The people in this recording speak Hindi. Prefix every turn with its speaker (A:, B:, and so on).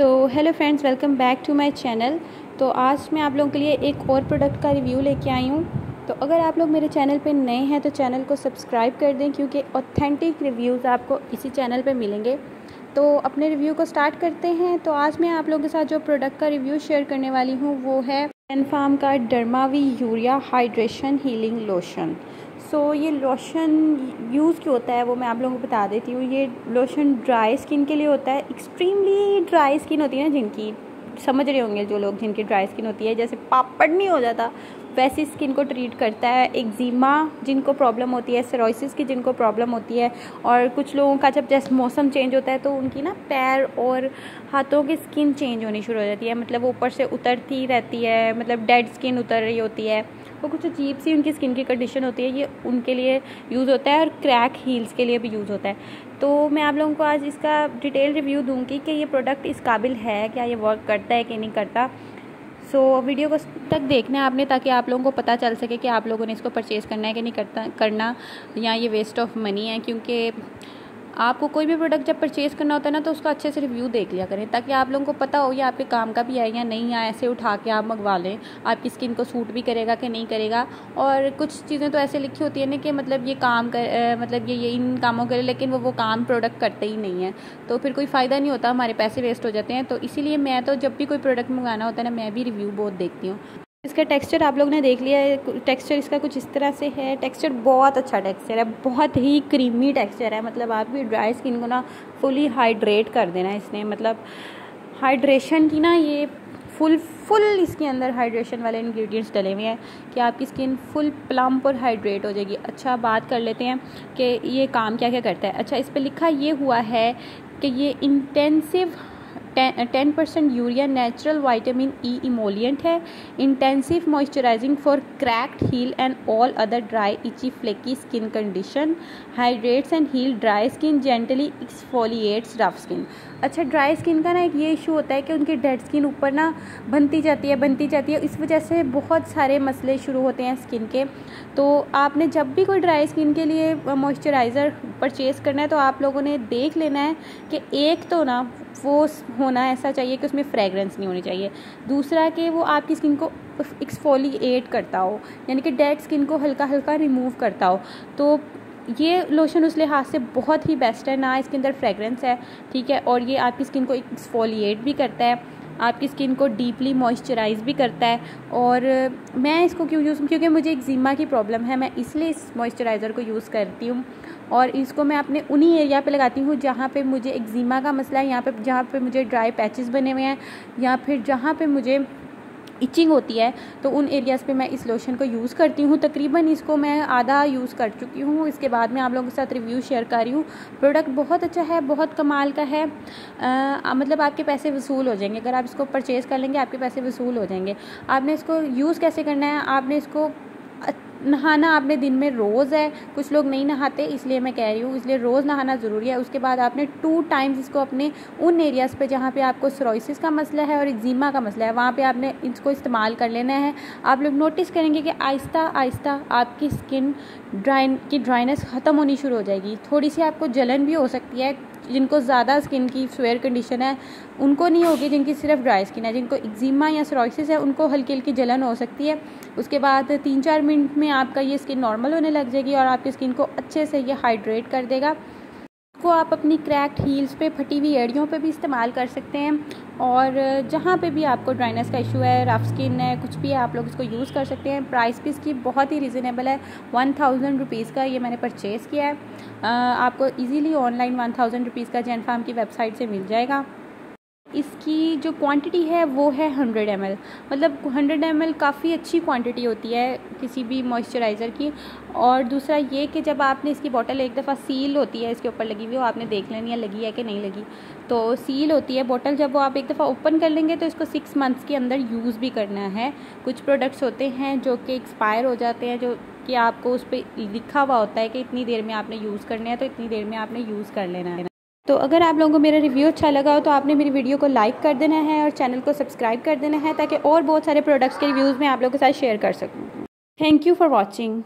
A: So hello friends welcome back to my channel तो आज मैं आप लोगों के लिए एक और प्रोडक्ट का रिव्यू लेके आई हूँ। तो अगर आप लोग मेरे चैनल पे नए हैं तो चैनल को सब्सक्राइब कर दें, क्योंकि ऑथेंटिक रिव्यूज़ आपको इसी चैनल पे मिलेंगे। तो अपने रिव्यू को स्टार्ट करते हैं। तो आज मैं आप लोगों के साथ जो प्रोडक्ट का रिव्यू शेयर करने वाली हूँ, वो है एनफार्म का डर्मावी urea hydration healing lotion so so, ये लोशन यूज़ क्यों होता है वो मैं आप लोगों को बता देती हूँ। ये लोशन ड्राई स्किन के लिए होता है। एक्सट्रीमली ड्राई स्किन होती है ना जिनकी समझ रहे होंगे जो लोग जिनकी ड्राई स्किन होती है। जैसे पापड़ नहीं हो जाता वैसी स्किन को ट्रीट करता है। एक्जिमा जिनको प्रॉब्लम होती है सेरोसिस की जिनको प्रॉब्लम होती है। और कुछ लोगों का जब जैसे मौसम चेंज होता है तो उनकी ना पैर और हाथों की स्किन चेंज होनी शुरू हो जाती है। मतलब ऊपर से उतरती रहती है मतलब डेड स्किन उतर रही होती है। वो कुछ अजीब सी उनकी स्किन की कंडीशन होती है ये उनके लिए यूज़ होता है और क्रैक हील्स के लिए भी यूज़ होता है। तो मैं आप लोगों को आज इसका डिटेल रिव्यू दूँगी कि ये प्रोडक्ट इस काबिल है क्या ये वर्क करता है कि नहीं करता। सो so, वीडियो को तक देखना है आपने ताकि आप लोगों को पता चल सके कि आप लोगों ने इसको परचेज़ करना है कि नहीं करता करना या ये वेस्ट ऑफ़ मनी है क्योंकि आपको कोई भी प्रोडक्ट जब परचेज़ करना होता है ना तो उसका अच्छे से रिव्यू देख लिया करें, ताकि आप लोगों को पता हो या आपके काम का भी है या नहीं या ऐसे उठा के आप मंगवा लें। आपकी स्किन को सूट भी करेगा कि नहीं करेगा। और कुछ चीज़ें तो ऐसे लिखी होती है ना कि मतलब ये काम कर मतलब ये ये इन कामों के लिए, लेकिन वो वो काम प्रोडक्ट करते ही नहीं है। तो फिर कोई फ़ायदा नहीं होता, हमारे पैसे वेस्ट हो जाते हैं। तो इसीलिए मैं तो जब भी कोई प्रोडक्ट मंगाना होता है ना, मैं भी रिव्यू बहुत देखती हूँ। इसका टेक्सचर आप लोग ने देख लिया है टेक्सचर इसका कुछ इस तरह से है, टेक्सचर बहुत अच्छा टेक्सचर है, बहुत ही क्रीमी टेक्सचर है मतलब आप भी ड्राई स्किन को ना फुली हाइड्रेट कर देना इसने मतलब हाइड्रेशन की ना ये फुल फुल इसके अंदर हाइड्रेशन वाले इंग्रेडिएंट्स डले हुए हैं कि आपकी स्किन फुल प्लम्प और हाइड्रेट हो जाएगी। अच्छा बात कर लेते हैं कि ये काम क्या क्या करता है। अच्छा इस पर लिखा ये हुआ है कि ये intensive ten percent urea natural vitamin E emollient है। Intensive moisturising for cracked heel and all other dry itchy flaky skin condition hydrates and heal dry skin gently exfoliates rough skin अच्छा ड्राई स्किन का ना एक ये इशू होता है कि उनकी डेड स्किन ऊपर ना बनती जाती है, बनती जाती है। इस वजह से बहुत सारे मसले शुरू होते हैं स्किन के। तो आपने जब भी कोई ड्राई स्किन के लिए मॉइस्चराइज़र परचेज़ करना है तो आप लोगों ने देख लेना है कि एक तो ना वो होना ऐसा चाहिए कि उसमें फ्रेगरेंस नहीं होनी चाहिए। दूसरा कि वो आपकी स्किन को एक्सफोलिएट करता हो, यानी कि डेड स्किन को हल्का हल्का रिमूव करता हो। तो ये लोशन उस लिहाज से बहुत ही बेस्ट है, ना इसके अंदर फ्रेगरेंस है, ठीक है, और ये आपकी स्किन को एक्सफोलिएट भी करता है। आपकी स्किन को डीपली मॉइस्चराइज भी करता है और मैं इसको क्यों यूज़, क्योंकि मुझे एक्जिमा की प्रॉब्लम है, मैं इसलिए इस मॉइस्चराइज़र को यूज़ करती हूँ और इसको मैं अपने उन्हीं एरिया पे लगाती हूँ जहाँ पे मुझे एक्जिमा का मसला है, यहाँ पे, जहाँ पे मुझे ड्राई पैचेस बने हुए हैं या फिर जहाँ पे मुझे इचिंग होती है तो उन एरियाज़ पे मैं इस लोशन को यूज़ करती हूँ। तकरीबन इसको मैं आधा यूज़ कर चुकी हूँ। इसके बाद में आप लोगों के साथ रिव्यू शेयर कर रही हूँ। प्रोडक्ट बहुत अच्छा है बहुत कमाल का है। आ, मतलब आपके पैसे वसूल हो जाएँगे। अगर आप इसको परचेज़ कर लेंगे आपके पैसे वसूल हो जाएँगे। आपने इसको यूज़ कैसे करना है? आपने इसको नहाना आपने दिन में रोज़ है। कुछ लोग नहीं नहाते, इसलिए मैं कह रही हूँ, इसलिए रोज़ नहाना ज़रूरी है। उसके बाद आपने टू टाइम्स इसको अपने उन एरियाज़ पे जहाँ पे आपको सरोसिस का मसला है और एक्जिमा का मसला है, वहाँ पे आपने इसको इस्तेमाल कर लेना है। आप लोग नोटिस करेंगे कि आहिस्ता आहिस्ता आपकी स्किन ड्राइन की ड्राइनेस ख़त्म होनी शुरू हो जाएगी। थोड़ी सी आपको जलन भी हो सकती है, जिनको ज़्यादा स्किन की स्वेयर कंडीशन है, उनको नहीं होगी जिनकी सिर्फ़ ड्राई स्किन है। जिनको एक्जिमा या सरोसिस है, उनको हल्की हल्की जलन हो सकती है। उसके बाद तीन चार मिनट में आपका ये स्किन नॉर्मल होने लग जाएगी और आपकी स्किन को अच्छे से ये हाइड्रेट कर देगा। को आप अपनी क्रैक्ड हील्स पे, फटी हुई एड़ियों पे भी इस्तेमाल कर सकते हैं और जहाँ पे भी आपको ड्राइनेस का इशू है रफ स्किन है, कुछ भी है आप लोग इसको यूज़ कर सकते हैं। प्राइस भी इसकी बहुत ही रिजनेबल है। वन थाउज़ेंड रुपीज़ का ये मैंने परचेज़ किया है। आपको easily online one thousand rupees का जैन फार्म की वेबसाइट से मिल जाएगा। इसकी जो क्वांटिटी है, वो है हंड्रेड एम मतलब हंड्रेड एम काफ़ी अच्छी क्वांटिटी होती है किसी भी मॉइस्चराइज़र की। और दूसरा ये कि जब आपने इसकी बॉटल एक दफ़ा सील होती है, इसके ऊपर लगी हुई वो आपने देख लेनी है, लगी है कि नहीं लगी तो सील होती है बॉटल जब वो आप एक दफ़ा ओपन कर लेंगे तो इसको सिक्स मंथ्स के अंदर यूज़ भी करना है। कुछ प्रोडक्ट्स होते हैं जो कि एक्सपायर हो जाते हैं, जो कि आपको उस पर लिखा हुआ होता है कि इतनी देर में आपने यूज़ करना है तो इतनी देर में आपने यूज़ कर लेना है। तो अगर आप लोगों को मेरा रिव्यू अच्छा लगा हो तो आपने मेरी वीडियो को लाइक कर देना है और चैनल को सब्सक्राइब कर देना है ताकि और बहुत सारे प्रोडक्ट्स के रिव्यूज़ में आप लोगों के साथ शेयर कर सकूँ। Thank you for watching